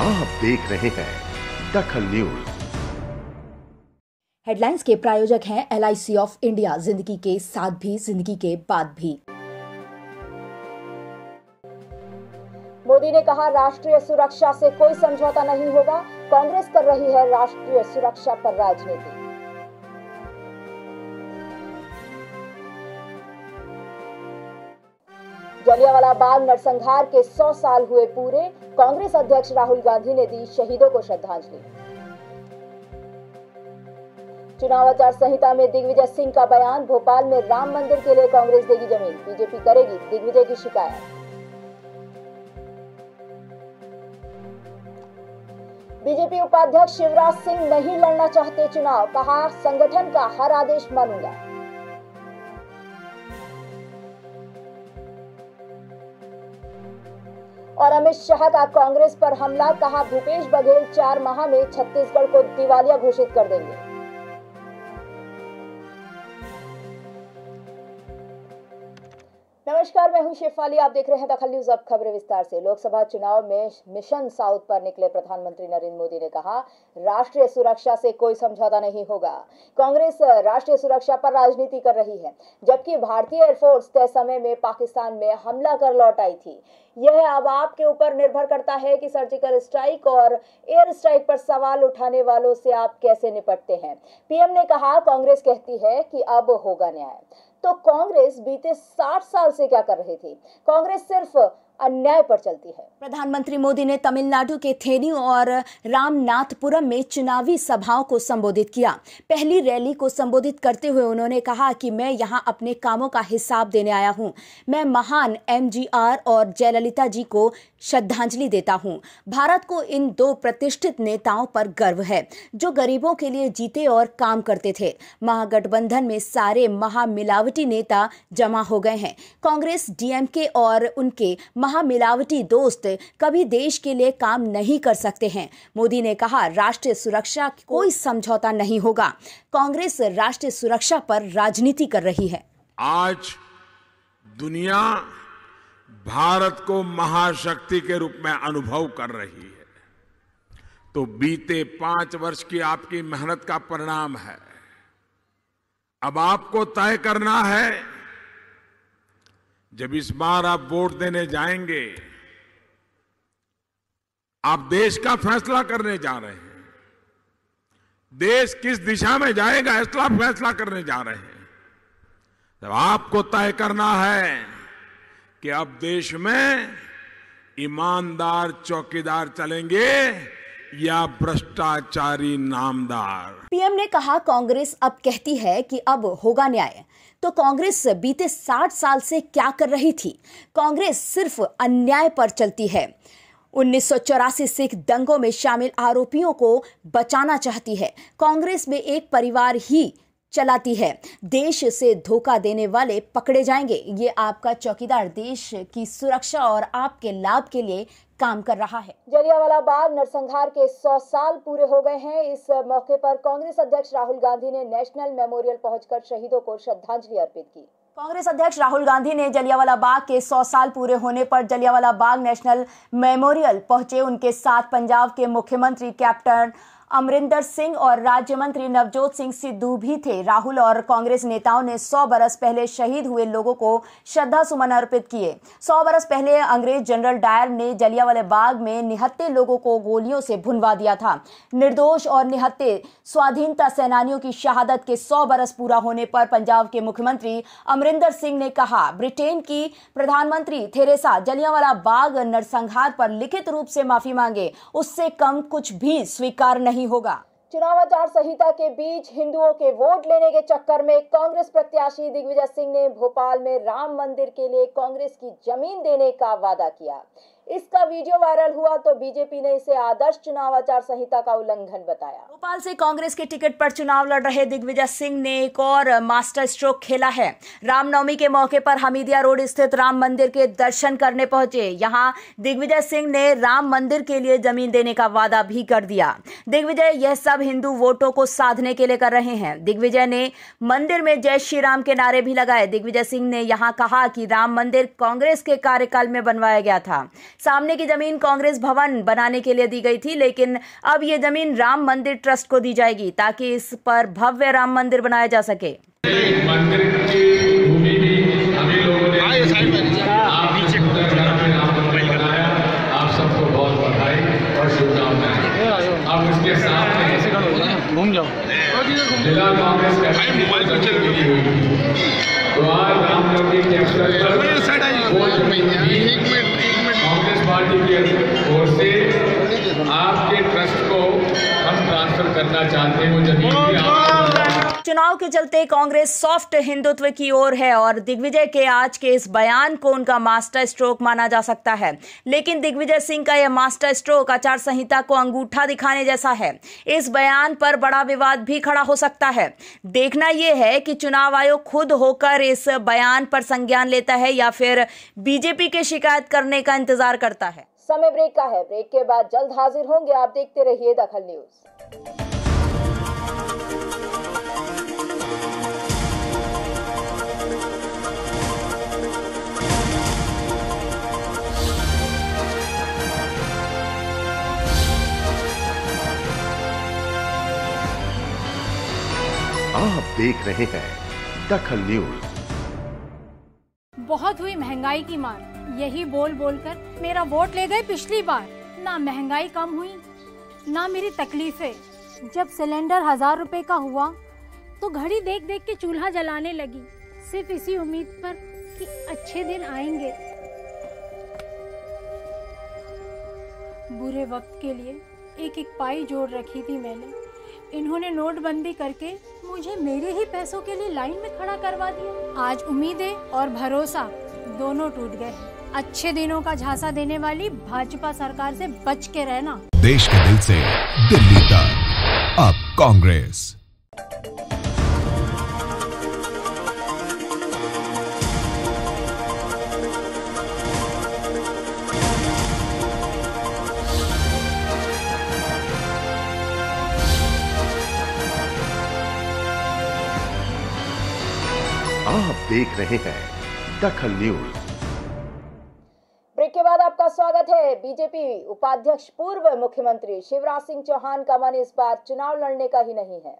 आप देख रहे हैं दखल न्यूज़। हेडलाइंस के प्रायोजक हैं एलआईसी ऑफ़ इंडिया, ज़िंदगी के साथ भी, ज़िंदगी के बाद भी। मोदी ने कहा, राष्ट्रीय सुरक्षा से कोई समझौता नहीं होगा। कांग्रेस कर रही है राष्ट्रीय सुरक्षा पर राजनीति। जलियावाला बाग, नरसंहार के 100 साल हुए पूरे। कांग्रेस अध्यक्ष राहुल गांधी ने दी शहीदों को श्रद्धांजलि। चुनाव आचार संहिता में दिग्विजय सिंह का बयान, भोपाल में राम मंदिर के लिए कांग्रेस देगी ज़मीन, बीजेपी करेगी दिग्विजय की शिकायत। बीजेपी उपाध्यक्ष शिवराज सिंह नहीं लड़ना चाहते चुनाव, कहा संगठन का हर आदेश मानूँगा। और अमित शाह का कांग्रेस पर हमला, कहा भूपेश बघेल, चार माह में छत्तीसगढ़ को दिवालिया घोषित कर देंगे। नमस्कार, मैं हूँ शेफाली आप देख रहे हैं दखल न्यूज़। अब खबरें विस्तार से। लोकसभा चुनाव में मिशन साउथ पर निकले प्रधानमंत्री नरेंद्र मोदी ने कहा, राष्ट्रीय सुरक्षा से कोई समझौता नहीं होगा। कांग्रेस राष्ट्रीय सुरक्षा पर राजनीति कर रही है, जबकि भारतीय एयरफोर्स तय समय में पाकिस्तान में हमला कर लौट आई थी। यह अब आपके ऊपर निर्भर करता है कि सर्जिकल स्ट्राइक और एयर स्ट्राइक पर सवाल उठाने वालों से आप कैसे निपटते हैं। पीएम ने कहा, कांग्रेस कहती है कि अब होगा न्याय। तो कांग्रेस बीते 60 साल से क्या कर रही थी? कांग्रेस सिर्फ़ अन्याय पर चलती है। प्रधानमंत्री मोदी ने तमिलनाडु के थेनी और रामनाथपुरम में चुनावी सभाओं को संबोधित किया। पहली रैली को संबोधित करते हुए उन्होंने कहा कि मैं यहाँ अपने कामों का हिसाब देने आया हूँ। मैं महान एमजीआर और जयललिता जी को श्रद्धांजलि देता हूँ। भारत को इन दो प्रतिष्ठित नेताओं पर गर्व है, जो गरीबों के लिए जीते और काम करते थे। महागठबंधन में सारे महामिलावटी नेता जमा हो गए हैं। कांग्रेस, डीएमके और उनके महामिलावटी दोस्त कभी देश के लिए काम नहीं कर सकते हैं। मोदी ने कहा, राष्ट्रीय सुरक्षा कोई समझौता नहीं होगा। कांग्रेस राष्ट्रीय सुरक्षा पर राजनीति कर रही है। आज दुनिया भारत को महाशक्ति के रूप में अनुभव कर रही है। तो बीते पाँच वर्ष की आपकी मेहनत का परिणाम है। अब आपको तय करना है जब इस बार आप वोट देने जाएँगे, आप देश का फैसला करने जा रहे हैं। देश किस दिशा में जाएगा इसका फैसला करने जा रहे हैं। तब आपको तय करना है कि अब देश में ईमानदार, चौकीदार चलेंगे या भ्रष्टाचारी, नामदार। पीएम ने कहा, कांग्रेस अब कहती है कि अब होगा न्याय। तो कांग्रेस बीते 60 साल से क्या कर रही थी? कांग्रेस सिर्फ़ अन्याय पर चलती है। उन्नीस सौ चौरासी सिख दंगों में शामिल आरोपियों को बचाना चाहती है। कांग्रेस में एक परिवार ही चलाती है। देश से धोखा देने वाले पकड़े जाएँगे। ये आपका चौकीदार देश की सुरक्षा और आपके लाभ के लिए काम कर रहा है। जलियावाला बाग नरसंहार के 100 साल पूरे हो गए हैं। इस मौके पर कांग्रेस अध्यक्ष राहुल गांधी ने नेशनल मेमोरियल पहुंचकर शहीदों को श्रद्धांजलि अर्पित की। कांग्रेस अध्यक्ष राहुल गांधी ने जलियावाला बाग के 100 साल पूरे होने पर जलियावाला बाग नेशनल मेमोरियल पहुँचे। उनके साथ पंजाब के मुख्यमंत्री कैप्टन अमरिंदर सिंह और राज्य मंत्री नवजोत सिंह सिद्धू भी थे। राहुल और कांग्रेस नेताओं ने 100 बरस पहले शहीद हुए लोगों को श्रद्धा सुमन अर्पित किए। 100 बरस पहले अंग्रेज़ जनरल डायर ने जलियांवाले बाग में निहत्ते लोगों को गोलियों से भुनवा दिया था। निर्दोष और निहत्ते स्वाधीनता सेनानियों की शहादत के सौ बरस पूरा होने पर पंजाब के मुख्यमंत्री अमरिंदर सिंह ने कहा, ब्रिटेन की प्रधानमंत्री थेरेसा जलियांवाला बाग नरसंहार पर लिखित रूप से माफ़ी मांगे। उससे कम कुछ भी स्वीकार नहीं नहीं होगा। चुनाव आचार संहिता के बीच हिंदुओं के वोट लेने के चक्कर में कांग्रेस प्रत्याशी दिग्विजय सिंह ने भोपाल में राम मंदिर के लिए कांग्रेस की ज़मीन देने का वादा किया। इसका वीडियो वायरल हुआ तो बीजेपी ने इसे आदर्श चुनाव आचार संहिता का उल्लंघन बताया। भोपाल से कांग्रेस के टिकट पर चुनाव लड़ रहे दिग्विजय सिंह ने एक और मास्टर स्ट्रोक खेला है। रामनवमी के मौके पर हमीदिया रोड स्थित राम मंदिर के दर्शन करने पहुँचे। यहाँ दिग्विजय सिंह ने राम मंदिर के लिए ज़मीन देने का वादा भी कर दिया। दिग्विजय यह सब हिंदू वोटों को साधने के लिए कर रहे हैं। दिग्विजय ने मंदिर में जय श्री राम के नारे भी लगाए। दिग्विजय सिंह ने यहाँ कहा कि राम मंदिर कांग्रेस के कार्यकाल में बनवाया गया था। सामने की ज़मीन कांग्रेस भवन बनाने के लिए दी गई थी लेकिन अब ये ज़मीन राम मंदिर ट्रस्ट को दी जाएगी ताकि इस पर भव्य राम मंदिर बनाया जा सके। मंदिर की भूमि भी हम लोगों ने आप सबको बहुत बधाई और शुभकामनाएँ अब उसके सामने घूम जाओ जिला कांग्रेस तो आज रामनवमी के अवसर पर पार्टी की ओर से आपके ट्रस्ट को हम ट्रांसफ़र करना चाहते हैं। वो ज़मीन भी आप चुनाव के चलते कांग्रेस सॉफ्ट हिंदुत्व की ओर है और दिग्विजय के आज के इस बयान को उनका मास्टर स्ट्रोक माना जा सकता है। लेकिन दिग्विजय सिंह का यह मास्टर स्ट्रोक आचार संहिता को अंगूठा दिखाने जैसा है। इस बयान पर बड़ा विवाद भी खड़ा हो सकता है। देखना यह है कि चुनाव आयोग खुद होकर इस बयान पर संज्ञान लेता है या फिर बीजेपी के शिकायत करने का इंतज़ार करता है। समय ब्रेक का है। ब्रेक के बाद जल्द हाजिर होंगे। आप देखते रहिए दखल न्यूज़। देख रहे हैं दखल न्यूज़। बहुत हुई महँगाई की मार। यही बोल बोलकर मेरा वोट ले गए पिछली बार। ना महँगाई कम हुई, ना मेरी तकलीफें। जब सिलेंडर हज़ार रुपए का हुआ तो घड़ी देख देख के चूल्हा जलाने लगी। सिर्फ़ इसी उम्मीद पर कि अच्छे दिन आएँगे। बुरे वक्त के लिए एक एक पाई जोड़ रखी थी मैंने। इन्होंने नोटबंदी करके मुझे मेरे ही पैसों के लिए लाइन में खड़ा करवा दिया। आज उम्मीदें और भरोसा दोनों टूट गए। अच्छे दिनों का झांसा देने वाली भाजपा सरकार से बच के रहना। देश के दिल से दिल्ली तक। अब कांग्रेस। देख रहे हैं दखल न्यूज़। ब्रेक के बाद आपका स्वागत है। बीजेपी उपाध्यक्ष पूर्व मुख्यमंत्री शिवराज सिंह चौहान का मन इस बार चुनाव लड़ने का ही नहीं है।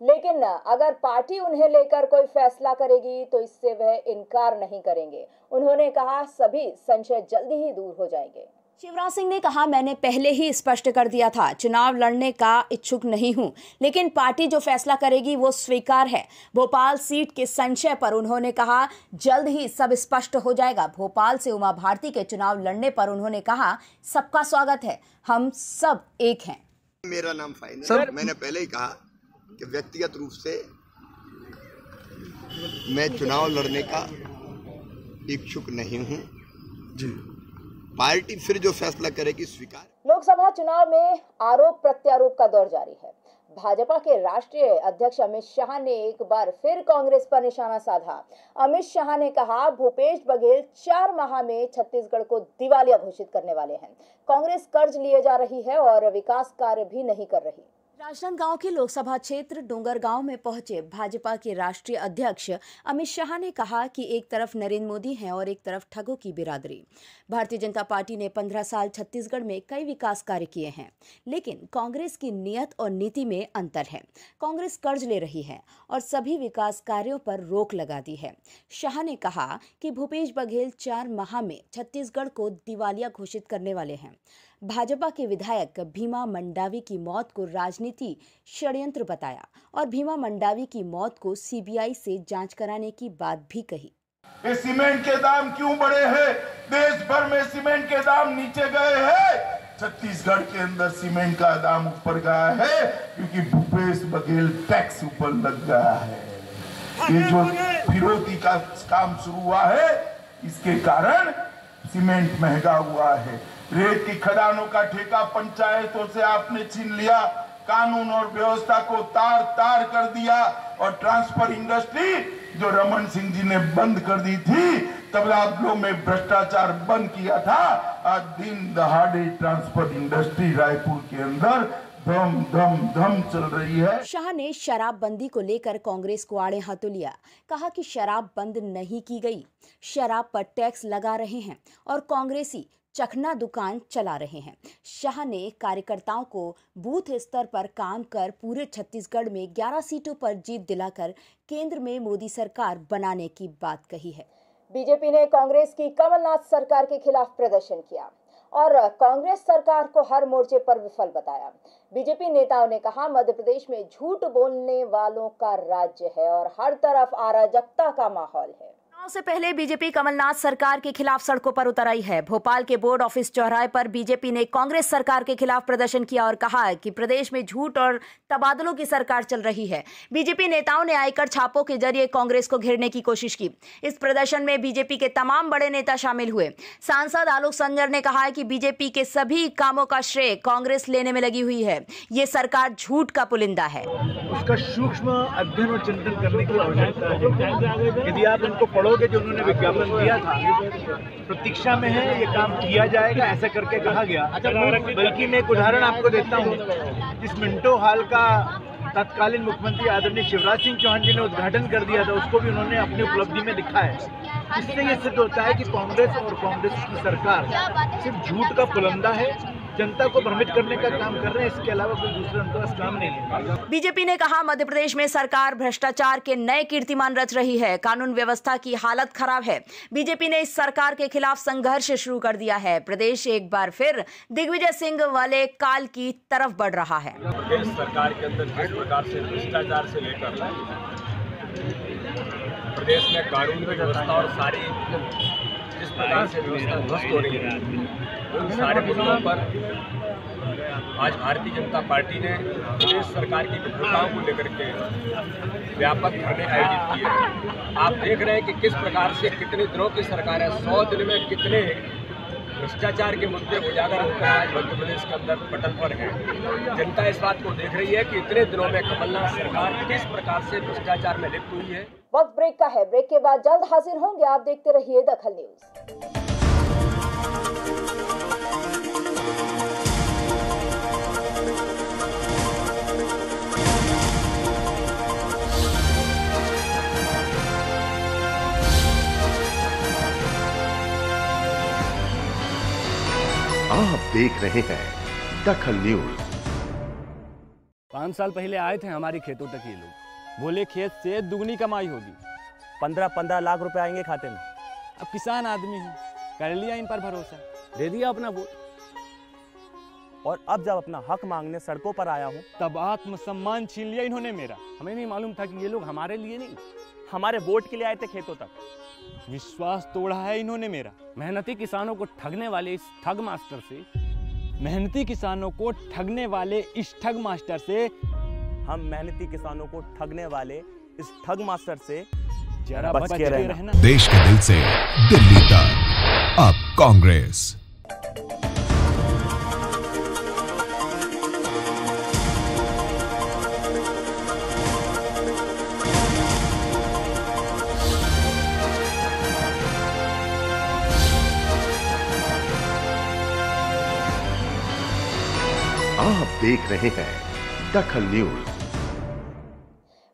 लेकिन अगर पार्टी उन्हें लेकर कोई फैसला करेगी तो इससे वह इनकार नहीं करेंगे। उन्होंने कहा, सभी संशय जल्दी ही दूर हो जाएँगे। शिवराज सिंह ने कहा मैंने पहले ही स्पष्ट कर दिया था चुनाव लड़ने का इच्छुक नहीं हूँ। लेकिन पार्टी जो फैसला करेगी वो स्वीकार है। भोपाल सीट के संशय पर उन्होंने कहा जल्द ही सब स्पष्ट हो जाएगा। भोपाल से उमा भारती के चुनाव लड़ने पर उन्होंने कहा सबका स्वागत है हम सब एक हैं। मेरा नाम फाइनल है। मैंने पहले ही कहा कि व्यक्तिगत रूप से मैं चुनाव लड़ने का इच्छुक नहीं हूँ। पार्टी फिर जो फैसला करेगी स्वीकार। लोकसभा चुनाव में आरोप प्रत्यारोप का दौर जारी है। भाजपा के राष्ट्रीय अध्यक्ष अमित शाह ने एक बार फिर कांग्रेस पर निशाना साधा। अमित शाह ने कहा, भूपेश बघेल चार माह में छत्तीसगढ़ को दिवालिया घोषित करने वाले हैं। कांग्रेस कर्ज लिए जा रही है और विकास कार्य भी नहीं कर रही। राजनांदगांव के लोकसभा क्षेत्र डोंगरगांव में पहुँचे भाजपा के राष्ट्रीय अध्यक्ष अमित शाह ने कहा कि एक तरफ़ नरेंद्र मोदी हैं और एक तरफ़ ठगों की बिरादरी। भारतीय जनता पार्टी ने 15 साल छत्तीसगढ़ में कई विकास कार्य किए हैं, लेकिन कांग्रेस की नियत और नीति में अंतर है। कांग्रेस कर्ज ले रही है और सभी विकास कार्यों पर रोक लगा दी है। शाह ने कहा कि भूपेश बघेल चार माह में छत्तीसगढ़ को दिवालिया घोषित करने वाले हैं। भाजपा के विधायक भीमा मंडावी की मौत को राजनीति षड्यंत्र बताया और भीमा मंडावी की मौत को सीबीआई से जाँच कराने की बात भी कही। सीमेंट के दाम क्यों बढ़े हैं? देश भर में सीमेंट के दाम नीचे गए हैं। छत्तीसगढ़ के अंदर सीमेंट का दाम ऊपर गया है, क्योंकि भूपेश बघेल टैक्स ऊपर लग गया है। ये जो फिरौती का काम शुरू हुआ है, इसके कारण सीमेंट महँगा हुआ है। रेत की खदानों का ठेका पंचायतों से आपने छीन लिया कानून और व्यवस्था को तार तार कर दिया और ट्रांसफ़र इंडस्ट्री जो रमन सिंह जी ने बंद कर दी थी, तब राज्यों में भ्रष्टाचार बंद किया था। आज दिन दहाड़े ट्रांसफ़र इंडस्ट्री रायपुर के अंदर धम धम धम चल रही है। शाह ने शराबबंदी को लेकर कांग्रेस को आड़े हाथों लिया। कहा कि शराब बंद नहीं की गई। शराब पर टैक्स लगा रहे हैं और कांग्रेसी चखना दुकान चला रहे हैं। शाह ने कार्यकर्ताओं को बूथ स्तर पर काम कर पूरे छत्तीसगढ़ में 11 सीटों पर जीत दिलाकर केंद्र में मोदी सरकार बनाने की बात कही है। बीजेपी ने कांग्रेस की कमलनाथ सरकार के खिलाफ प्रदर्शन किया। और कांग्रेस सरकार को हर मोर्चे पर विफल बताया। बीजेपी नेताओं ने कहा, मध्य प्रदेश में झूठ बोलने वालों का राज्य है और हर तरफ़ अराजकता का माहौल है। से पहले बीजेपी कमलनाथ सरकार के खिलाफ सड़कों पर उतर आई है। भोपाल के बोर्ड ऑफ़िस चौराहे पर बीजेपी ने कांग्रेस सरकार के खिलाफ प्रदर्शन किया और कहा कि प्रदेश में झूठ और तबादलों की सरकार चल रही है। बीजेपी नेताओं ने आयकर छापों के ज़रिए कांग्रेस को घेरने की कोशिश की। इस प्रदर्शन में बीजेपी के तमाम बड़े नेता शामिल हुए। सांसद आलोक संजर ने कहा कि बीजेपी के सभी कामों का श्रेय कांग्रेस लेने में लगी हुई है। ये सरकार झूठ का पुलिंदा है। उसका सूक्ष्म अध्ययन और चिंतन करने की आवश्यकता है। यदि आप उनको पढ़ोगे जो उन्होंने विज्ञापन दिया था? प्रतीक्षा में है ये काम किया जाएगा ऐसा करके कहा गया। बल्कि मैं एक उदाहरण आपको देता हूँ। जिस मिंटो हॉल का तत्कालीन मुख्यमंत्री आदरणीय शिवराज सिंह चौहान जी ने उद्घाटन कर दिया था उसको भी उन्होंने अपनी उपलब्धि में लिखा है। इससे ये सिद्ध होता है कि कांग्रेस और कांग्रेस की सरकार सिर्फ़ झूठ का पुलंदा है जनता को भ्रमित करने का काम कर रहे हैं इसके अलावा कोई दूसरा उनके काम नहीं है। बीजेपी ने कहा मध्य प्रदेश में सरकार भ्रष्टाचार के नए कीर्तिमान रच रही है। कानून व्यवस्था की हालत खराब है। बीजेपी ने इस सरकार के खिलाफ संघर्ष शुरू कर दिया है। प्रदेश एक बार फिर दिग्विजय सिंह वाले काल की तरफ़ बढ़ रहा है। प्रदेश सरकार के अंदर जिस प्रकार से भ्रष्टाचार से लेकर प्रदेश में कानून व्यवस्था और सारी प्रकार से व्यवस्था ध्वस्त हो रही है उन सारे मुद्दों पर आज भारतीय जनता पार्टी ने प्रदेश सरकार की विफलताओं को लेकर के व्यापक धरने आयोजित किए आप देख रहे हैं कि किस प्रकार से कितने दिनों की सरकार है, सौ दिन में कितने भ्रष्टाचार के मुद्दे उजागर होकर आज मध्य प्रदेश के अंदर पटल पर है। जनता इस बात को देख रही है कि इतने दिनों में कमलनाथ सरकार किस प्रकार से भ्रष्टाचार में लिप्त हुई है। वक्त ब्रेक का है। ब्रेक के बाद जल्द हाजिर होंगे। आप देखते रहिए दखल न्यूज़। देख रहे हैं दखल न्यूज़। पाँच साल पहले आए थे हमारी खेतों तक ये लोग। बोले खेत से दुगनी कमाई होगी। पंद्रह पंद्रह लाख रुपए आएँगे खाते में। अब किसान आदमी है। कर लिया इन पर भरोसा। दे दिया अपना वोट। और अब जब अपना हक मांगने सड़कों पर आया हूँ, तब आत्मसम्मान छीन लिया इन्होंने मेरा। हमें नहीं मालूम था कि ये लोग हमारे लिए नहीं। हमारे वोट के लिए आए थे खेतों तक। विश्वास तोड़ा है इन्होंने मेरा। मेहनती किसानों को ठगने वाले इस ठग मास्टर से। मेहनती किसानों को ठगने वाले इस ठग मास्टर से। हम मेहनती किसानों को ठगने वाले इस ठग मास्टर से जरा बच के रहना। रहना। देश के दिल से दिल्ली तक। अब कांग्रेस। देख रहे हैं दखल न्यूज़।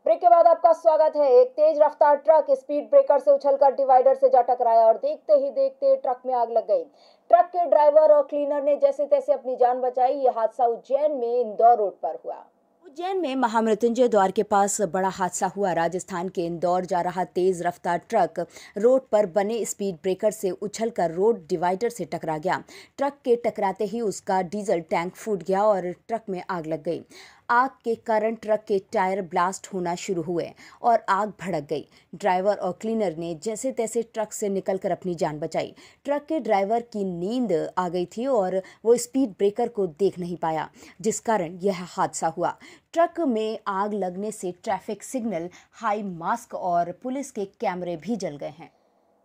ब्रेक के बाद आपका स्वागत है। एक तेज रफ्तार ट्रक स्पीड ब्रेकर से उछलकर डिवाइडर से जा टकराया और देखते ही देखते ट्रक में आग लग गई। ट्रक के ड्राइवर और क्लीनर ने जैसे तैसे अपनी जान बचाई। ये हादसा उज्जैन में इंदौर रोड पर हुआ। उज्जैन में महामृत्युंजय द्वार के पास बड़ा हादसा हुआ। राजस्थान के इंदौर जा रहा तेज रफ्तार ट्रक रोड पर बने स्पीड ब्रेकर से उछलकर रोड डिवाइडर से टकरा गया। ट्रक के टकराते ही उसका डीजल टैंक फूट गया और ट्रक में आग लग गई। आग के कारण ट्रक के टायर ब्लास्ट होना शुरू हुए और आग भड़क गई। ड्राइवर और क्लीनर ने जैसे तैसे ट्रक से निकलकर अपनी जान बचाई। ट्रक के ड्राइवर की नींद आ गई थी और वो स्पीड ब्रेकर को देख नहीं पाया, जिस कारण यह हादसा हुआ। ट्रक में आग लगने से ट्रैफ़िक सिग्नल, हाई मास्क और पुलिस के कैमरे भी जल गए हैं।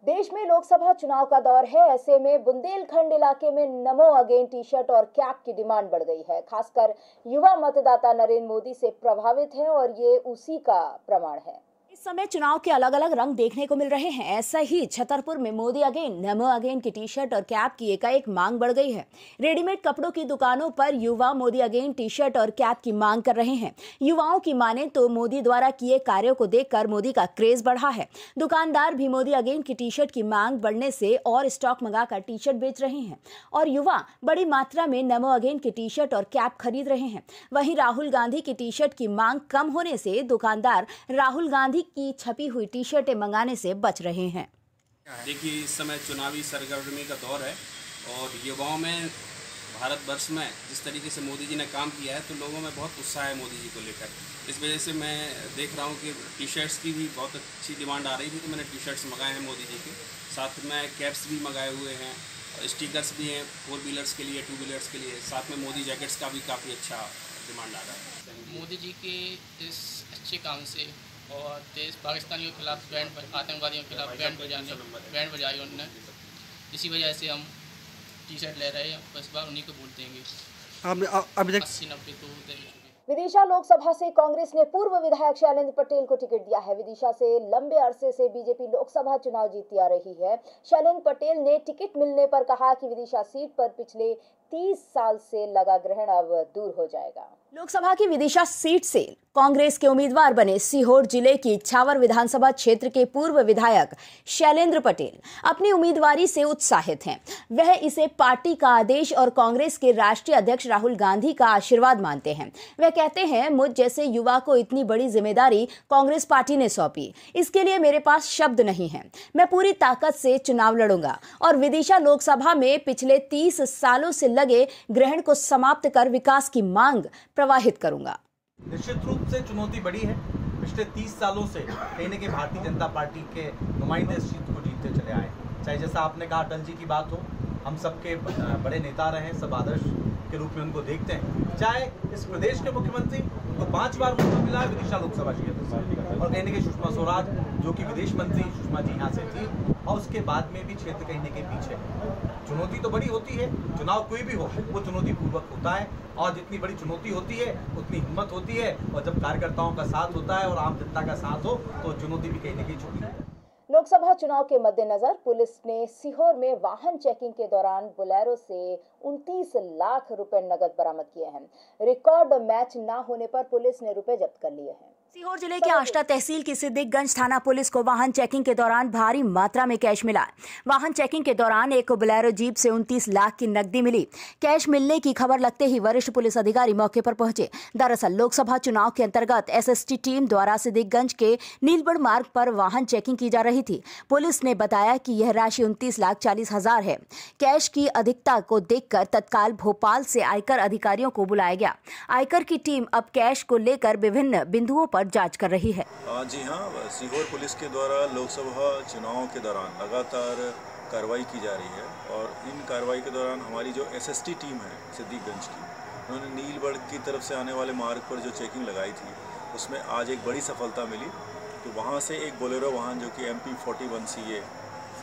देश में लोकसभा चुनाव का दौर है। ऐसे में बुंदेलखंड इलाके में नमो अगेन टी शर्ट और कैप की डिमांड बढ़ गई है। खासकर युवा मतदाता नरेंद्र मोदी से प्रभावित है और ये उसी का प्रमाण है। इस समय चुनाव के अलग अलग रंग देखने को मिल रहे हैं। ऐसा ही छतरपुर में मोदी अगेन, नमो अगेन की टी शर्ट और कैप की एकाएक मांग बढ़ गई है। रेडीमेड कपड़ों की दुकानों पर युवा मोदी अगेन टी शर्ट और कैप की मांग कर रहे हैं। युवाओं की माने तो मोदी द्वारा किए कार्यों को देखकर मोदी का क्रेज बढ़ा है। दुकानदार भी मोदी अगेन की टी शर्ट की मांग बढ़ने से और स्टॉक मंगाकर टी शर्ट बेच रहे हैं। और युवा बड़ी मात्रा में नमो अगेन की टी शर्ट और कैप खरीद रहे हैं। वहीं राहुल गांधी की टी शर्ट की मांग कम होने से दुकानदार राहुल गांधी की छपी हुई टी शर्टें मंगाने से बच रहे हैं। देखिए इस समय चुनावी सरगर्मी का दौर है और युवाओं में भारतवर्ष में जिस तरीके से मोदी जी ने काम किया है तो लोगों में बहुत उत्साह है मोदी जी को लेकर। इस वजह से मैं देख रहा हूँ कि टी शर्ट्स की भी बहुत अच्छी डिमांड आ रही थी तो मैंने टी शर्ट्स मंगाए हैं मोदी जी के। साथ में कैप्स भी मंगाए हुए हैं स्टिकर्स भी हैं फोर व्हीलर्स के लिए टू व्हीलर्स के लिए। साथ में मोदी जैकेट्स का भी काफ़ी अच्छा डिमांड आ रहा है। मोदी जी के इस अच्छे काम से और देश पाकिस्तानियों के खिलाफ बैंड आतंकवादियों के खिलाफ बैंड बजाने बैंड बजाई उन्होंने इसी वजह से हम टी शर्ट ले रहे हैं। बस बार उन्हीं को वोट देंगे अस्सी नब्बे तो विदिशा लोकसभा से कांग्रेस ने पूर्व विधायक शैलेंद्र पटेल को टिकट दिया है। विदिशा से लंबे अरसे से बीजेपी लोकसभा चुनाव जीती आ रही है। शैलेंद्र पटेल ने टिकट मिलने पर कहा कि विदिशा सीट पर पिछले 30 साल से लगा ग्रहण अब दूर हो जाएगा। लोकसभा की विदिशा सीट से कांग्रेस के उम्मीदवार बने सीहोर ज़िले की छावर विधानसभा क्षेत्र के पूर्व विधायक शैलेंद्र पटेल अपनी उम्मीदवारी से उत्साहित हैं। वह इसे पार्टी का आदेश और कांग्रेस के राष्ट्रीय अध्यक्ष राहुल गांधी का आशीर्वाद मानते हैं। वह कहते हैं, मुझ जैसे युवा को इतनी बड़ी ज़िम्मेदारी कांग्रेस पार्टी ने सौंपी। इसके लिए मेरे पास शब्द नहीं है। मैं पूरी ताकत से चुनाव लड़ूँगा। और विदिशा लोकसभा में पिछले तीस सालों से लगे, ग्रहण को समाप्त कर विकास की मांग प्रवाहित करूँगा। निश्चित रूप से चुनौती बड़ी है। पिछले 30 सालों से कहीं कहीं भारतीय जनता पार्टी के नुमाइंदे इस सीट को जीतते चले आए चाहे जैसा आपने कहा, अटल जी की बात हो हम सबके बड़े नेता रहे, सब आदर्श के रूप में उनको देखते हैं। चाहे इस प्रदेश के मुख्यमंत्री उनको पाँच बार मौका मिला है विदिशा लोकसभा क्षेत्र से और कहीं कहीं सुषमा स्वराज, जो कि विदेश मंत्री सुषमा जी यहाँ से थी, और उसके बाद में भी क्षेत्र कहीं कहीं पीछे चुनौती तो बड़ी होती है, चुनाव कोई भी हो, वो चुनौती पूर्वक होता है। और जितनी बड़ी चुनौती होती है, उतनी हिम्मत होती है। और जब कार्यकर्ताओं का साथ होता है और आम जनता का साथ हो तो चुनौती भी कहीं न कहीं है। लोकसभा चुनाव के मद्देनजर पुलिस ने सीहोर में वाहन चेकिंग के दौरान बुलेरो से 29 लाख रुपए नकद बरामद किए हैं। रिकॉर्ड मैच ना होने पर पुलिस ने रुपए जब्त कर लिए हैं। सीहोर ज़िले के आष्टा तहसील की सिद्दीकगंज थाना पुलिस को वाहन चेकिंग के दौरान भारी मात्रा में कैश मिला। वाहन चेकिंग के दौरान एक बुलेरो जीप से 29 लाख की नकदी मिली। कैश मिलने की खबर लगते ही वरिष्ठ पुलिस अधिकारी मौके पर पहुँचे। दरअसल, लोकसभा चुनाव के अंतर्गत एसएसटी टीम द्वारा सिद्दीकगंज के नीलबड़ मार्ग पर वाहन चेकिंग की जा रही थी। पुलिस ने बताया कि यह राशि उनतीस लाख चालीस हज़ार है। कैश की अधिकता को देखकर तत्काल भोपाल से आयकर अधिकारियों को बुलाया गया। आयकर की टीम अब कैश को लेकर विभिन्न बिंदुओं पर जाँच कर रही है। जी हाँ सीहोर पुलिस के द्वारा लोकसभा चुनाव के दौरान लगातार कार्रवाई की जा रही है और इन कार्रवाई के दौरान हमारी जो एसएसटी टीम है सिद्दीकगंज की, उन्होंने नीलबढ़ की तरफ़ से आने वाले मार्ग पर जो चेकिंग लगाई थी, उसमें आज एक बड़ी सफलता मिली। तो वहाँ से एक बोलेरो वाहन जो कि M P forty one C A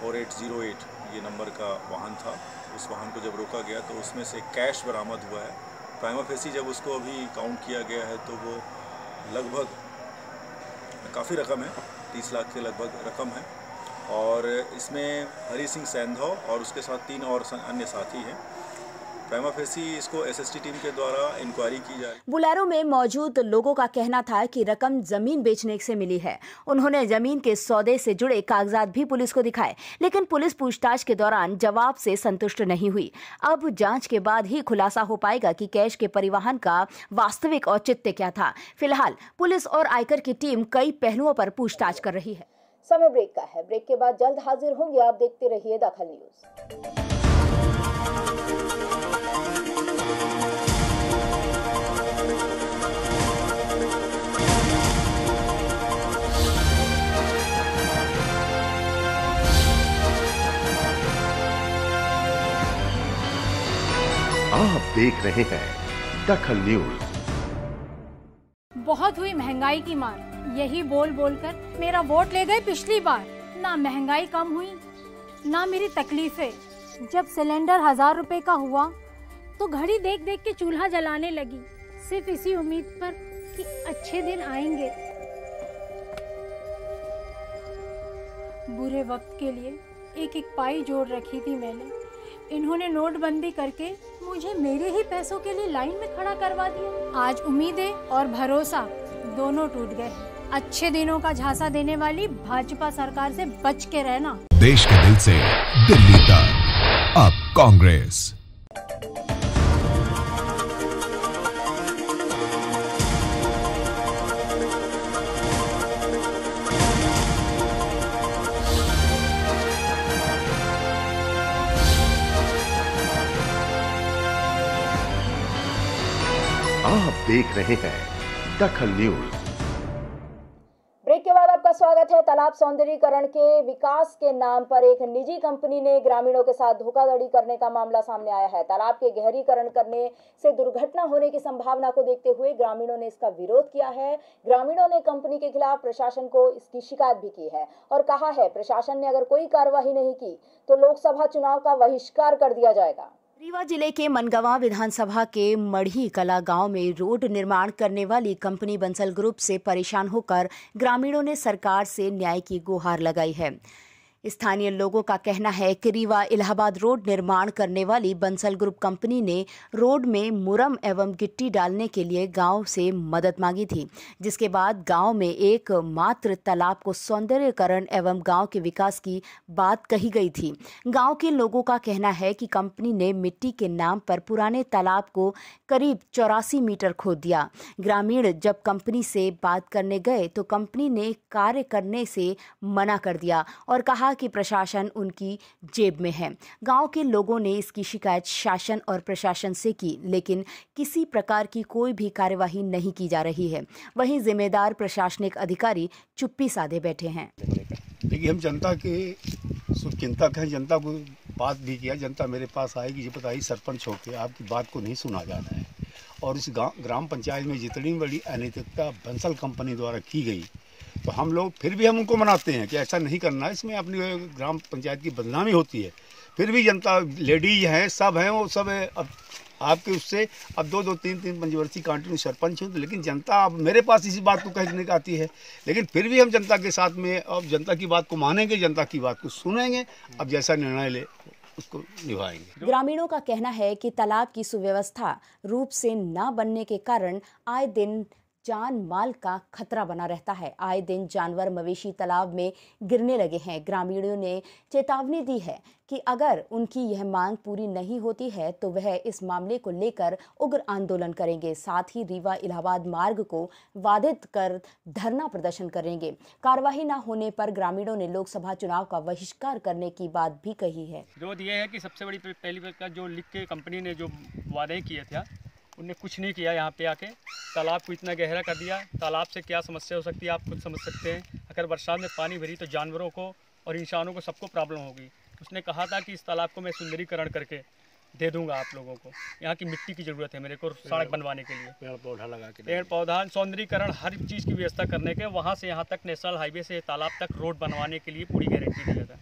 four eight zero eight ये नंबर का वाहन था, उस वाहन को जब रोका गया तो उसमें से कैश बरामद हुआ है। प्राइमा फेसी जब उसको अभी काउंट किया गया है तो वो लगभग काफ़ी रकम है, तीस लाख के लगभग रकम है। और इसमें हरी सिंह सैंधव और उसके साथ तीन और अन्य साथी हैं। इसको एसएसटी टीम के द्वारा इंक्वायरी की जा रही बुलेरो में मौजूद लोगों का कहना था कि रकम ज़मीन बेचने से मिली है। उन्होंने ज़मीन के सौदे से जुड़े कागजात भी पुलिस को दिखाए, लेकिन पुलिस पूछताछ के दौरान जवाब से संतुष्ट नहीं हुई। अब जाँच के बाद ही खुलासा हो पाएगा कि कैश के परिवहन का वास्तविक औचित्य क्या था। फ़िलहाल, पुलिस और आयकर की टीम कई पहलुओं पर पूछताछ कर रही है। समय ब्रेक का है। ब्रेक के बाद जल्द हाजिर होंगे। आप देखते रहिए दाखल न्यूज़। आप देख रहे हैं दखल न्यूज़। बहुत हुई महँगाई की मार। यही बोल बोल कर मेरा वोट ले गए पिछली बार। ना महँगाई कम हुई, ना मेरी तकलीफें। जब सिलेंडर हज़ार रुपए का हुआ तो घड़ी देख देख के चूल्हा जलाने लगी। सिर्फ़ इसी उम्मीद पर कि अच्छे दिन आएँगे। बुरे वक्त के लिए एक एक पाई जोड़ रखी थी मैंने। इन्होंने नोटबंदी करके मुझे मेरे ही पैसों के लिए लाइन में खड़ा करवा दिया। आज उम्मीदें और भरोसा दोनों टूट गए। अच्छे दिनों का झांसा देने वाली भाजपा सरकार से बच के रहना। देश के दिल से दिल्ली तक। अब कांग्रेस। देख रहे हैं दखल न्यूज़। ब्रेक के बाद आपका स्वागत है तालाब सौंदर्यीकरण के विकास के नाम पर। एक निजी कंपनी ने ग्रामीणों के साथ धोखाधड़ी करने का मामला सामने आया है। तालाब के गहरीकरण करने से दुर्घटना होने की संभावना को देखते हुए ग्रामीणों ने इसका विरोध किया है। ग्रामीणों ने कंपनी के खिलाफ प्रशासन को इसकी शिकायत भी की है और कहा है, प्रशासन ने अगर कोई कार्यवाही नहीं की तो लोकसभा चुनाव का बहिष्कार कर दिया जाएगा। रीवा ज़िले के मनगवा विधानसभा के मढ़ी कला गाँव में रोड निर्माण करने वाली कंपनी बंसल ग्रुप से परेशान होकर ग्रामीणों ने सरकार से न्याय की गुहार लगाई है। स्थानीय लोगों का कहना है कि रीवा इलाहाबाद रोड निर्माण करने वाली बंसल ग्रुप कंपनी ने रोड में मुरम एवं गिट्टी डालने के लिए गाँव से मदद मांगी थी, जिसके बाद गाँव में एक मात्र तालाब को सौंदर्यकरण एवं गाँव के विकास की बात कही गई थी। गाँव के लोगों का कहना है कि कंपनी ने मिट्टी के नाम पर पुराने तालाब को करीब चौरासी मीटर खोद दिया। ग्रामीण जब कंपनी से बात करने गए तो कंपनी ने कार्य करने से मना कर दिया और कहा कि प्रशासन उनकी जेब में है। गाँव के लोगों ने इसकी शिकायत शासन और प्रशासन से की, लेकिन किसी प्रकार की कोई भी कार्यवाही नहीं की जा रही है। वहीं जिम्मेदार प्रशासनिक अधिकारी चुप्पी साधे बैठे हैं। देखिए, हम जनता के चिंतक हैं। जनता को बात भी किया, जनता मेरे पास आएगी, ये बताइए, सरपंच होके आपकी बात को नहीं सुना जा रहा है। और इस ग्राम पंचायत में जितनी बड़ी अनैतिकता बंसल कंपनी द्वारा की गई तो हम लोग फिर भी हम उनको मनाते हैं कि ऐसा नहीं करना इसमें अपनी ग्राम पंचायत की बदनामी होती है। फिर भी जनता लेडीज़ हैं सब हैं वो सब है, अब आपके उससे अब दो दो तीन तीन पंचवर्षीय कंटिन्यू सरपंच हूँ तो लेकिन जनता अब मेरे पास इसी बात को कहने का आती है। लेकिन फिर भी हम जनता के साथ में अब जनता की बात को मानेंगे जनता की बात को सुनेंगे अब जैसा निर्णय ले उसको निभाएँगे। ग्रामीणों का कहना है कि तालाब की सुव्यवस्था रूप से न बनने के कारण आए दिन जान माल का खतरा बना रहता है। आए दिन जानवर मवेशी तालाब में गिरने लगे हैं। ग्रामीणों ने चेतावनी दी है कि अगर उनकी यह मांग पूरी नहीं होती है तो वह इस मामले को लेकर उग्र आंदोलन करेंगे। साथ ही रीवा इलाहाबाद मार्ग को बाधित कर धरना प्रदर्शन करेंगे। कार्यवाही न होने पर ग्रामीणों ने लोकसभा चुनाव का बहिष्कार करने की बात भी कही है। विरोध ये है कि सबसे बड़ी पहली जो लिख के कंपनी ने जो वादे किए थे उनने कुछ नहीं किया यहाँ पे आके। तालाब को इतना गहरा कर दिया। तालाब से क्या समस्या हो सकती है आप खुद समझ सकते हैं। अगर बरसात में पानी भरी तो जानवरों को और इंसानों को सबको प्रॉब्लम होगी। उसने कहा था कि इस तालाब को मैं सुंदरीकरण करके दे दूँगा आप लोगों को। यहाँ की मिट्टी की ज़रूरत है मेरे को सड़क बनवाने के लिए। पेड़ पौधा लगा के पेड़ पौधा सौंदर्यीकरण हर चीज़ की व्यवस्था करने के वहाँ से यहाँ तक नेशनल हाईवे से तालाब तक रोड बनवाने के लिए पूरी गारंटी दिया था।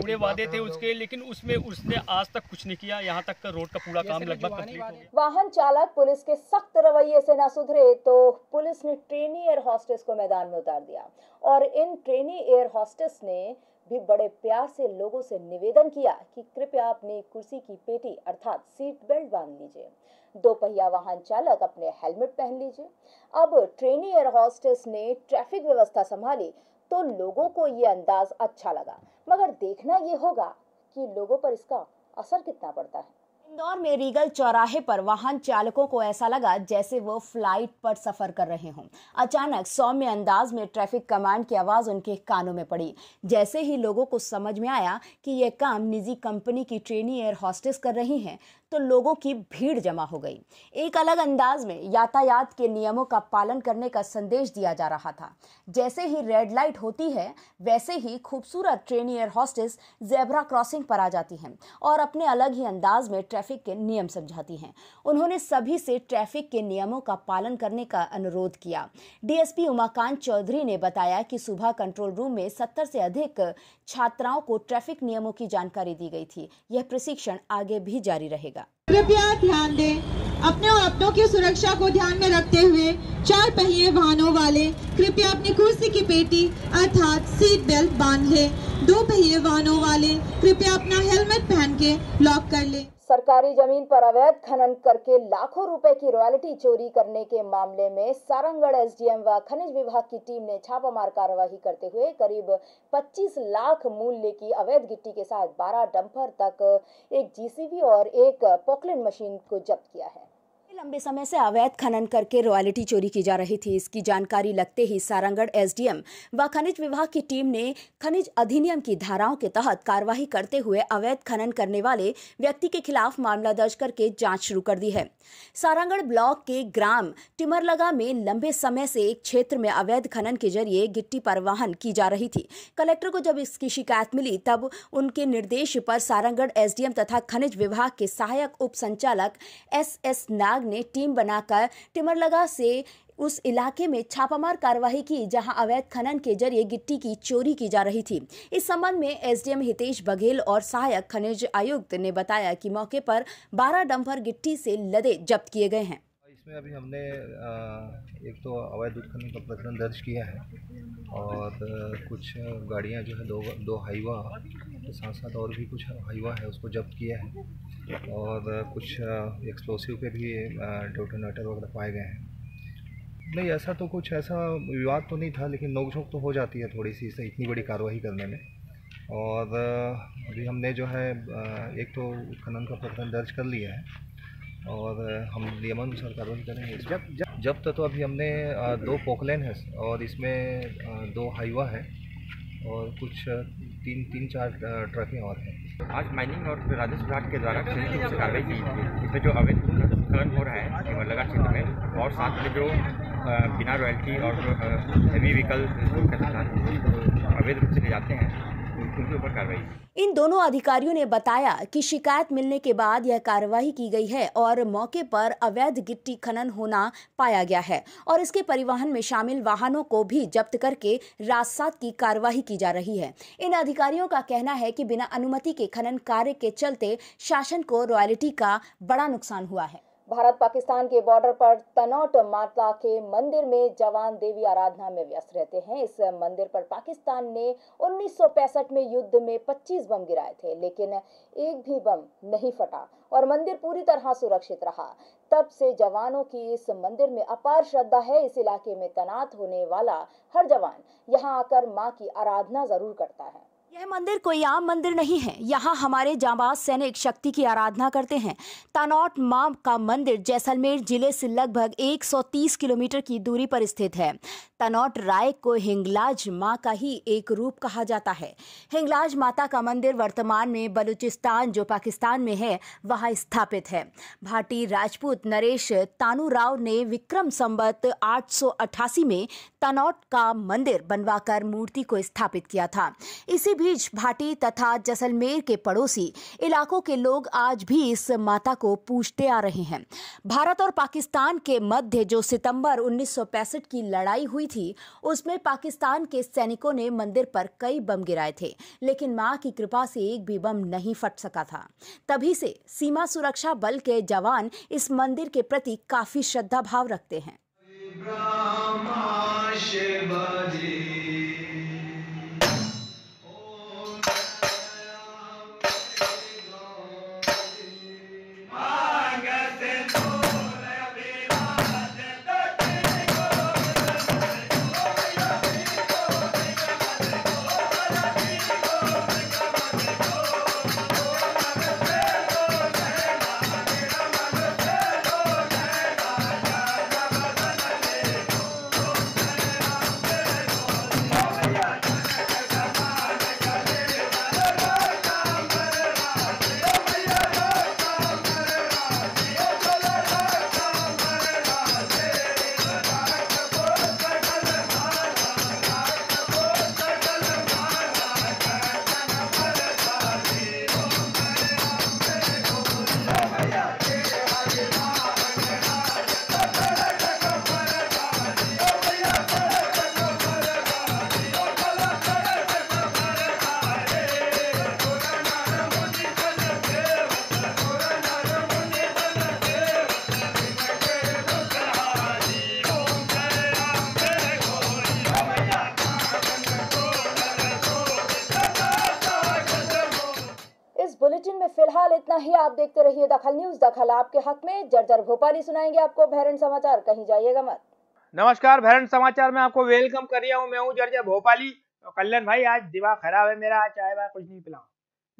पूरे वादे थे उसके लेकिन उसमें उसने आज तक कुछ नहीं किया। यहाँ तक का रोड का पूरा काम लगभग कंप्लीट हो गया। वाहन चालक पुलिस के सख्त रवैये से न सुधरे तो पुलिस ने ट्रेनी एयर हॉस्टेस को मैदान में उतार दिया। और इन ट्रेनी एयर हॉस्टेस ने भी बड़े प्यार से लोगों से निवेदन किया कि कृपया अपनी कुर्सी की पेटी अर्थात सीट बेल्ट बाँध लीजिए। दो पहिया वाहन चालक अपने हेलमेट पहन लीजिए। अब ट्रेनी एयर हॉस्टेस ने ट्रैफ़िक व्यवस्था संभाली तो लोगों को ये अंदाज अच्छा लगा। मगर देखना ये होगा कि लोगों पर इसका असर कितना पड़ता है। इंदौर में रीगल चौराहे पर वाहन चालकों को ऐसा लगा जैसे वो फ़्लाइट पर सफ़र कर रहे हों। अचानक सौम्य अंदाज में ट्रैफ़िक कमांड की आवाज़ उनके कानों में पड़ी। जैसे ही लोगों को समझ में आया कि यह काम निजी कंपनी की ट्रेनी एयर हॉस्टेस कर रही हैं तो लोगों की भीड़ जमा हो गई। एक अलग अंदाज में यातायात के नियमों का पालन करने का संदेश दिया जा रहा था। जैसे ही रेड लाइट होती है, वैसे ही खूबसूरत trainee air hostess zebra crossing पर आ जाती हैं और अपने अलग ही अंदाज में ट्रैफ़िक के नियम समझाती हैं। उन्होंने सभी से ट्रैफ़िक के नियमों का पालन करने का अनुरोध किया। डीएसपी उमाकांत चौधरी ने बताया कि सुबह कंट्रोल रूम में 70 से अधिक छात्राओं को ट्रैफ़िक नियमों की जानकारी दी गई थी। यह प्रशिक्षण आगे भी जारी रहेगा। कृपया ध्यान दें, अपने और अपनों की सुरक्षा को ध्यान में रखते हुए चार पहिए वाहनों वाले, कृपया अपनी कुर्सी की पेटी अर्थात सीट बेल्ट बाँध। ले दो पहिए वाहनों वाले, कृपया अपना हेलमेट पहन के लॉक कर लें। सरकारी ज़मीन पर अवैध खनन करके लाखों रुपए की रॉयल्टी चोरी करने के मामले में सारंगढ़ एसडीएम व खनिज विभाग की टीम ने छापामार कार्रवाई करते हुए करीब 25 लाख मूल्य की अवैध गिट्टी के साथ 12 डंपर तक एक जीसीबी और एक पोकलिन मशीन को जब्त किया है। लंबे समय से अवैध खनन करके रॉयल्टी चोरी की जा रही थी। इसकी जानकारी लगते ही सारंगढ़ एसडीएम व खनिज विभाग की टीम ने खनिज अधिनियम की धाराओं के तहत कार्यवाही करते हुए अवैध खनन करने वाले व्यक्ति के खिलाफ मामला दर्ज करके जाँच शुरू कर दी है। सारंगढ़ ब्लॉक के ग्राम टिमरलगा में लंबे समय से एक क्षेत्र में अवैध खनन के ज़रिए गिट्टी परिवहन की जा रही थी। कलेक्टर को जब इसकी शिकायत मिली, तब उनके निर्देश पर सारंगढ़ एसडीएम तथा खनिज विभाग के सहायक उप संचालक एस एस नाग ने टीम बनाकर टिमरलगा से उस इलाके में छापामार कार्रवाई की, जहाँ अवैध खनन के ज़रिए गिट्टी की चोरी की जा रही थी। इस संबंध में एसडीएम हितेश बघेल और सहायक खनिज आयुक्त ने बताया कि मौके पर 12 डंपर गिट्टी से लदे जब्त किए गए हैं। इसमें अभी हमने एक तो अवैध उत्खनन का प्रकरण दर्ज किया है और कुछ गाड़ियाँ जो है, दो दो हाईवा के साथ साथ और भी कुछ हाईवा है, उसको जब्त किया है और कुछ एक्सप्लोसिव के भी डेटोनेटर वगैरह पाए गए हैं। नहीं, ऐसा तो कुछ ऐसा विवाद तो नहीं था, लेकिन नोकझोंक तो हो जाती है थोड़ी सी इसे इतनी बड़ी कार्रवाई करने में। और अभी हमने जो है एक तो उत्खनन का प्रकरण दर्ज कर लिया है। और हम नियमानुसार कार्रवाई करेंगे जब जब जब तक तो अभी हमने दो पोकलेन है और इसमें दो हाईवा है और कुछ तीन तीन चार ट्रकें और हैं। आज माइनिंग और राजस्व विभाग के द्वारा संयुक्त रूप से कार्रवाई की गई इसमें जो अवैध उत्खनन हो रहा है हिमरलगा क्षेत्र में और साथ में जो बिना रॉयल्टी और हैवी व्हीकल अवैध रूप से ले जाते हैं। उनके ऊपर कार्रवाई इन दोनों अधिकारियों ने बताया कि शिकायत मिलने के बाद यह कार्रवाई की गई है और मौके पर अवैध गिट्टी खनन होना पाया गया है और इसके परिवहन में शामिल वाहनों को भी जब्त करके राजसात की कार्रवाई की जा रही है। इन अधिकारियों का कहना है कि बिना अनुमति के खनन कार्य के चलते शासन को रॉयल्टी का बड़ा नुकसान हुआ है। भारत पाकिस्तान के बॉर्डर पर तनौट माता के मंदिर में जवान देवी आराधना में व्यस्त रहते हैं। इस मंदिर पर पाकिस्तान ने 1965 में युद्ध में 25 बम गिराए थे, लेकिन एक भी बम नहीं फटा और मंदिर पूरी तरह सुरक्षित रहा। तब से जवानों की इस मंदिर में अपार श्रद्धा है। इस इलाके में तैनात होने वाला हर जवान यहाँ आकर माँ की आराधना ज़रूर करता है। यह मंदिर कोई आम मंदिर नहीं है। यहाँ हमारे जाबाज सैनिक शक्ति की आराधना करते हैं। तानौट माँ का मंदिर जैसलमेर ज़िले से लगभग 130 किलोमीटर की दूरी पर स्थित है। तनौट राय को हिंगलाज माँ का ही एक रूप कहा जाता है। हिंगलाज माता का मंदिर वर्तमान में बलूचिस्तान, जो पाकिस्तान में है, वहाँ स्थापित है। भाटी राजपूत नरेश तानू राव ने विक्रम संबत आठ में तनौट का मंदिर बनवाकर मूर्ति को स्थापित किया था। इसी बीच भाटी तथा जैसलमेर के पड़ोसी इलाकों के लोग आज भी इस माता को पूजते आ रहे हैं। भारत और पाकिस्तान के मध्य जो सितंबर 1965 की लड़ाई हुई थी, उसमें पाकिस्तान के सैनिकों ने मंदिर पर कई बम गिराए थे, लेकिन माँ की कृपा से एक भी बम नहीं फट सका था। तभी से सीमा सुरक्षा बल के जवान इस मंदिर के प्रति काफ़ी श्रद्धा भाव रखते हैं। इतना ही आप देखते रहिए दखल न्यूज़, दखल आपके हक में। जर्जर भोपाली सुनाएँगे आपको भैरन समाचार, कहीं जाइएगा मत। नमस्कार, भैरन समाचार, में आपको वेलकम कर रहा हूँ। मैं हूँ जर्जर भोपाली। तो कल्याण भाई, आज दिमाग खराब है मेरा, आज चाय वाय कुछ नहीं पिलाऊं।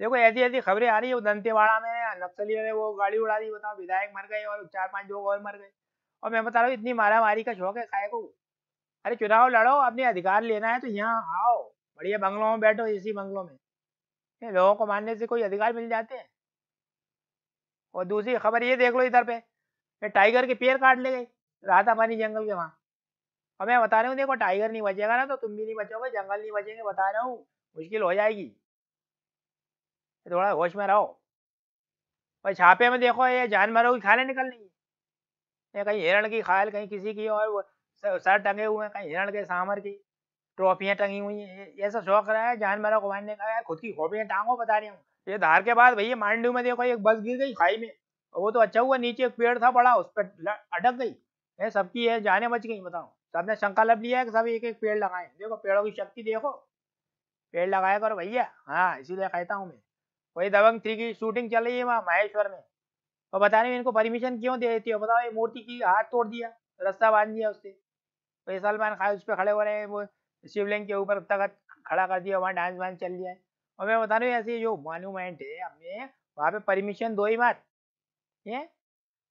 देखो ऐसी ऐसी खबरें आ रही है दंतेवाड़ा में नक्सलियों ने वो गाड़ी उड़ा दी, बताओ, विधायक मर गए और चार पाँच लोग और मर गए। और मैं बता रहा हूँ, इतनी मारा मारी का शौक है काय को। अरे, चुनाव लड़ो, अपने अधिकार लेना है तो यहाँ आओ। बढ़िया बंगलों में बैठो इसी बंगलों में। लोगों को मानने से कोई अधिकार मिल जाते हैं? और दूसरी खबर ये देख लो इधर पे, ये टाइगर के पेड़ काट ले गए राता पानी जंगल के वहाँ। और मैं बता रहा हूँ, देखो टाइगर नहीं बचेगा ना तो तुम भी नहीं बचोगे, जंगल नहीं बचेंगे, बता रहा हूँ, मुश्किल हो जाएगी। थोड़ा होश में रहो। भाई छापे में देखो, ये जानवरों की खाले निकल रही है। कहीं हिरण की खाल, कहीं किसी की और सर टंगे हुए हैं, कहीं हिरण के सांवर की ट्रॉफियाँ टंगी हुई हैं। ऐसा शौक रहा है जानवरों को मारने का, खुद की खोपियाँ टांगो बता रही हूँ। ये धार के बाद भैया मांडू में देखो एक बस गिर गई खाई में। वो तो अच्छा हुआ, नीचे एक पेड़ था बड़ा, उस पर अटक गई। है सबकी है जाने बच गई बताओ सबने संकल्प लिया है कि सब एक एक पेड़ लगाए। देखो पेड़ों की शक्ति देखो। पेड़ लगाया करो भैया। हाँ इसीलिए कहता हूँ मैं। वही दबंग थ्री की शूटिंग चल रही है वहाँ महेश्वर में? और बता रही इनको परमिशन क्यों दे देती हो? बताओ, ये मूर्ति की हाथ तोड़ दिया, रास्ता बाँध दिया उससे वही सलमान खान उस पर खड़े हो रहे हैं, वो शिवलिंग के ऊपर तक खड़ा कर दिया, वहाँ डांस वांस चल दिया है। और मैं बता रहा हूँ, ऐसे जो मॉन्यूमेंट है, हमने वहाँ पे परमिशन दो ही बात ये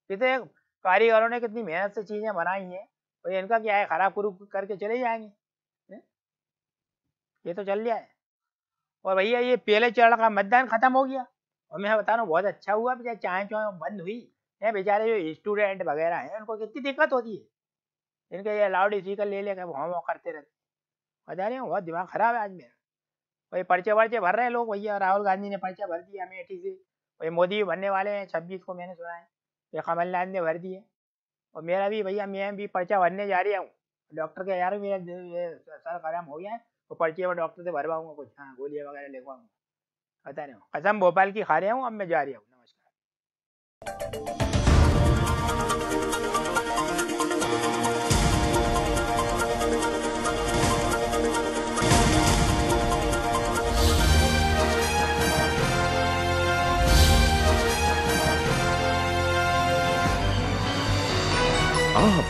कितने कारीगरों ने कितनी मेहनत से चीज़ें बनाई हैं, और इनका क्या है, खराब कुरू करके चले जाएँगे ये तो चल जाए और भैया, ये पहले चरण का मतदान खत्म हो गया, और मैं बता रहा हूँ, बहुत अच्छा हुआ बेचारे चाय चाय बंद हुई, है? बेचारे जो स्टूडेंट वगैरह हैं, उनको कितनी दिक्कत होती है? इनके ये लाउड स्पीकर ले लेकर वहाँ करते रहते बता रहे हैं, बहुत दिमाग खराब है आज मेरा। वही पर्चे वर्चे भर रहे हैं लोग भैया राहुल गांधी ने पर्चा भर दिया अमेठी से वही मोदी भरने वाले हैं, छब्बीस को मैंने सुना है। कमलनाथ ने भर दिए। और मेरा भी भैया, मैं भी पर्चा भरने जा रहा हूँ। डॉक्टर के यार, मेरा सर खराब हो गया है तो पर्चे में डॉक्टर से भरवाऊँगा कुछ हाँ गोलियाँ वगैरह लिखवाऊँगा। बता रहे हूँ। कसम, भोपाल की खा रहा हूँ, अब मैं जा रहा हूँ। नमस्कार।